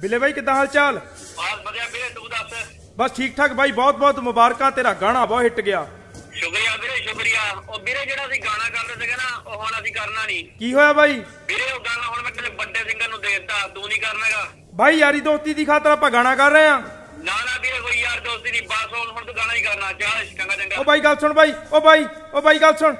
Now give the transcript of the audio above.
ਬਿੱਲੇ ਬਾਈ ਕਿਦਾਂ ਹਾਲ ਚਾਲ ਬਾਤ ਵਧੀਆ ਵੀਰੇ ਤੂੰ ਦੱਸ? ਬਸ ਠੀਕ ਠਾਕ ਬਾਈ ਬਹੁਤ ਬਹੁਤ ਮੁਬਾਰਕਾਂ ਤੇਰਾ ਗਾਣਾ ਬਹੁਤ ਹਿੱਟ ਗਿਆ। ਸ਼ੁਕਰੀਆ ਵੀਰੇ ਸ਼ੁਕਰੀਆ। ਉਹ ਵੀਰੇ ਜਿਹੜਾ ਅਸੀਂ ਗਾਣਾ ਕਰਦੇ ਸੀਗੇ ਨਾ ਉਹ ਹੁਣ ਅਸੀਂ ਕਰਨਾ ਨਹੀਂ। ਕੀ ਹੋਇਆ ਬਾਈ? ਵੀਰੇ ਉਹ ਗਾਣਾ ਹੁਣ ਮੈਂ ਕਿਸੇ ਵੱਡੇ ਸਿੰਗਰ ਨੂੰ ਦੇ ਦਿੱਤਾ ਤੂੰ ਨਹੀਂ ਕਰਨਾਗਾ ਬਾਈ ਯਾਰੀ ਦੋਸਤੀ ਦੀ ਖਾਤਰ ਆਪਾਂ ਗਾਣਾ ਕਰ ਰਹੇ ਆ ਨਾ ਨਾ ਵੀਰੇ ਕੋਈ ਯਾਰ ਦੋਸਤੀ ਨਹੀਂ ਬਸ ਹੁਣ ਤੂੰ ਗਾਣਾ ਹੀ ਕਰਨਾ ਚਾਹ ਚੰਗਾ ਉਹ ਬਾਈ ਗੱਲ ਸੁਣ ਬਾਈ ਉਹ ਬਾਈ ਉਹ ਬਾਈ ਗੱਲ ਸੁਣ।